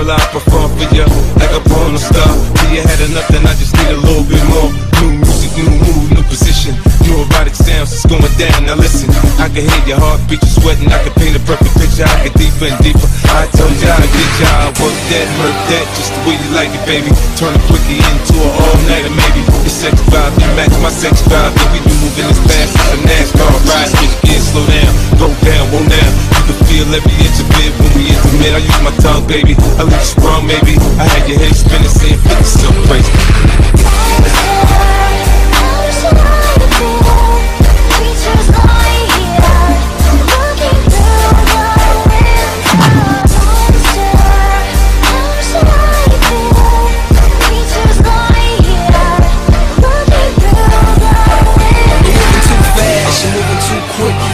Girl, I perform for you like a porn star. See, you had enough, then I just need a little bit more. New music, new mood, new position. New erotic sounds, it's going down. Now listen, I can hear your heartbeat, you sweating. I can paint a perfect picture. I get deeper and deeper. I told you I get you, I work that, hurt that, just the way you like it, baby. Turn a quickie into an all-nighter, maybe. Your sex drive, you match my sex drive. Then we be moving as fast as a NASCAR ride. Switch gears, slow down, go down, whoa now. You can feel every inch of it when we intimate. I use my tongue, baby. I leave you sprung, maybe. I had your head spinning, saying 50 still crazy.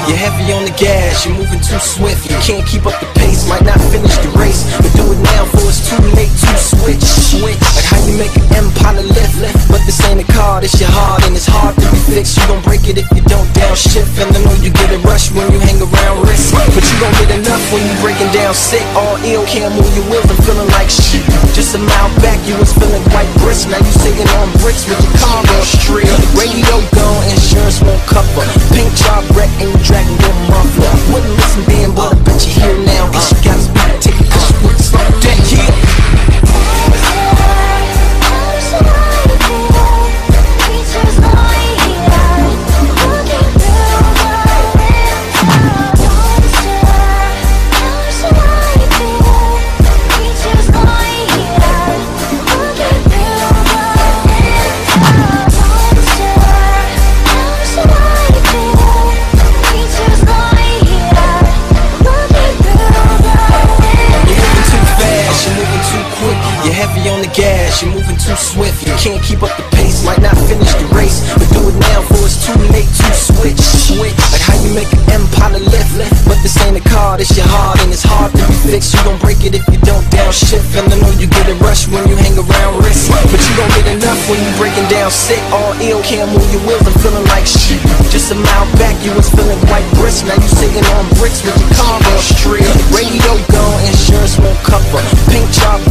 You're heavy on the gas, you're moving too swift. You can't keep up the pace, might not finish the race. But do it now before it's too late to switch. Like how you make an Impala lift. But this ain't a car, this your heart, and it's hard to gon' break it if you don't downshift. And I know you get a rush when you hang around risk. But you gon' get enough when you breaking down sick. All ill, can't move your wheels and feeling like shit. Just a mile back, you was feeling quite brisk. Now you sitting on bricks with your car on street. Radio gone, insurance won't cover. Pink job wreck and you dragging your muffler. Keep up the pace, might not finish the race. But do it now before it's too late to switch. Switch. Like how you make an empire lift. But this ain't a car, this your heart, and it's hard to be fixed. You gon' break it if you don't downshift. And I know you get a rush when you hang around risk. But you don't get enough when you breaking down sick. All ill, can't move your wheels, I'm feeling like shit. Just a mile back, you was feeling quite brisk. Now you sitting on bricks with your car on street. Radio gone, insurance won't cover. Pink job